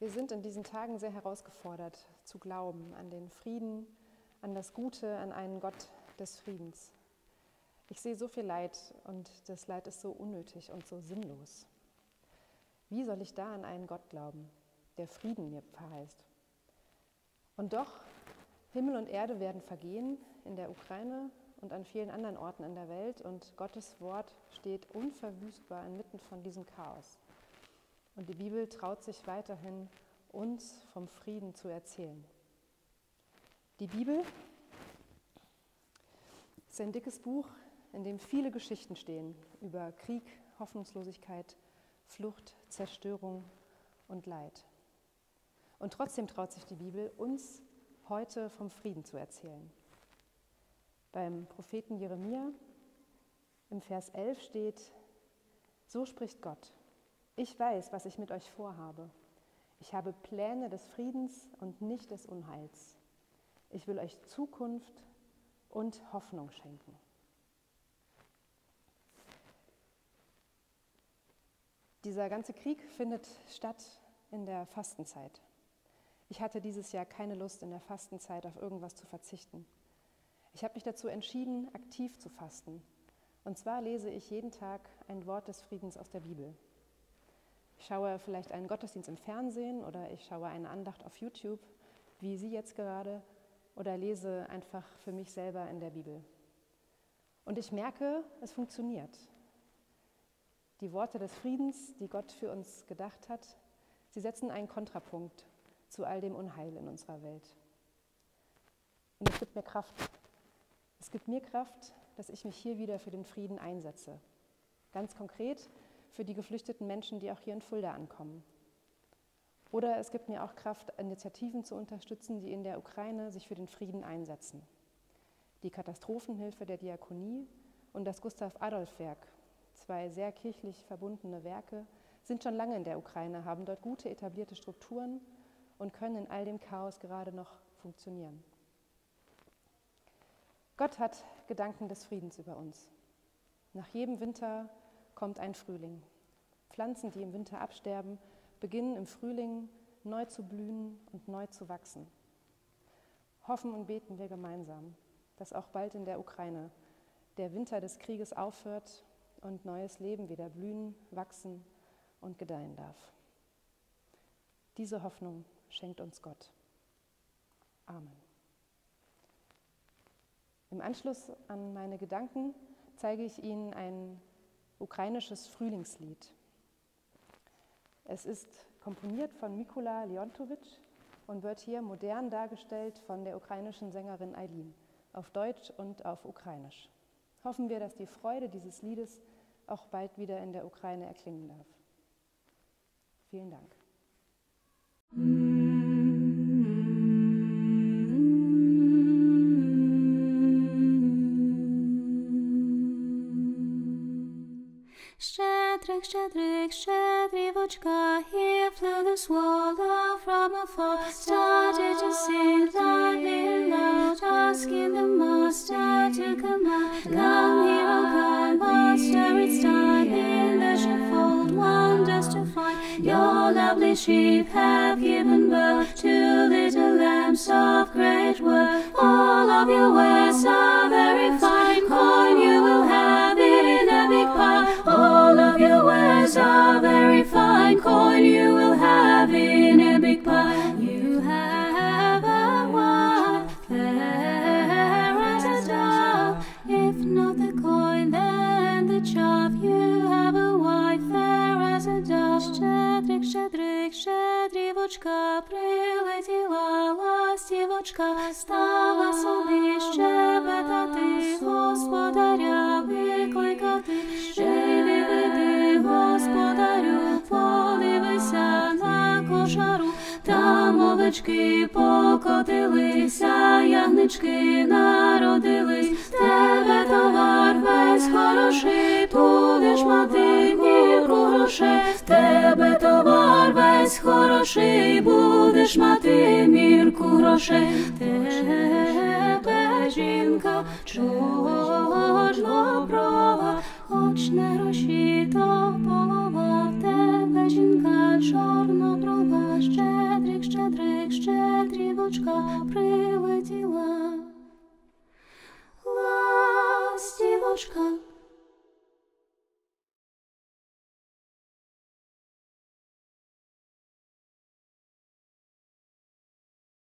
Wir sind in diesen Tagen sehr herausgefordert zu glauben an den Frieden, an das Gute, an einen Gott des Friedens. Ich sehe so viel Leid und das Leid ist so unnötig und so sinnlos. Wie soll ich da an einen Gott glauben, der Frieden mir verheißt? Und doch, Himmel und Erde werden vergehen in der Ukraine und an vielen anderen Orten in der Welt und Gottes Wort steht unverwüstbar inmitten von diesem Chaos. Und die Bibel traut sich weiterhin, uns vom Frieden zu erzählen. Die Bibel ist ein dickes Buch, in dem viele Geschichten stehen über Krieg, Hoffnungslosigkeit, Flucht, Zerstörung und Leid. Und trotzdem traut sich die Bibel, uns heute vom Frieden zu erzählen. Beim Propheten Jeremia im Vers 11 steht, so spricht Gott, ich weiß, was ich mit euch vorhabe. Ich habe Pläne des Friedens und nicht des Unheils. Ich will euch Zukunft und Hoffnung schenken. Dieser ganze Krieg findet statt in der Fastenzeit. Ich hatte dieses Jahr keine Lust, in der Fastenzeit auf irgendwas zu verzichten. Ich habe mich dazu entschieden, aktiv zu fasten. Und zwar lese ich jeden Tag ein Wort des Friedens aus der Bibel. Ich schaue vielleicht einen Gottesdienst im Fernsehen oder ich schaue eine Andacht auf YouTube, wie Sie jetzt gerade, oder lese einfach für mich selber in der Bibel. Und ich merke, es funktioniert. Die Worte des Friedens, die Gott für uns gedacht hat, sie setzen einen Kontrapunkt zu all dem Unheil in unserer Welt. Und es gibt mir Kraft. Es gibt mir Kraft, dass ich mich hier wieder für den Frieden einsetze. Ganz konkret für die geflüchteten Menschen, die auch hier in Fulda ankommen. Oder es gibt mir auch Kraft, Initiativen zu unterstützen, die in der Ukraine sich für den Frieden einsetzen. Die Katastrophenhilfe der Diakonie und das Gustav-Adolf-Werk, zwei sehr kirchlich verbundene Werke, sind schon lange in der Ukraine, haben dort gute etablierte Strukturen und können in all dem Chaos gerade noch funktionieren. Gott hat Gedanken des Friedens über uns. Nach jedem Winter kommt ein Frühling. Pflanzen, die im Winter absterben, beginnen im Frühling neu zu blühen und neu zu wachsen. Hoffen und beten wir gemeinsam, dass auch bald in der Ukraine der Winter des Krieges aufhört und neues Leben wieder blühen, wachsen und gedeihen darf. Diese Hoffnung schenkt uns Gott. Amen. Im Anschluss an meine Gedanken zeige ich Ihnen ein ukrainisches Frühlingslied. Es ist komponiert von Mikula Leontowitsch und wird hier modern dargestellt von der ukrainischen Sängerin Eileen auf Deutsch und auf Ukrainisch. Hoffen wir, dass die Freude dieses Liedes auch bald wieder in der Ukraine erklingen darf. Vielen Dank. Shadrach, Shadrach, Shadrivochka! here flew the swallow from afar, started to sing lightly loud, asking the master to come out. Come here, oh kind master, it's time in the sheepfold, wonders to find. Your lovely sheep have given birth to little lambs of great worth, all of your wares are. The coin, then the chaff. You have a wife fair as a dove. Щедрик, щедрик, щедрівочка, прилетіла ластівочка, стала собі щебетати, там овечки покотилися, ягнички народились, тебе товар весь хороший, будеш мати мірку грошей, тебе товар весь хороший, будеш мати мірку грошей, тебе жінка чорноброва, хоч не розчіто полова, дорожка.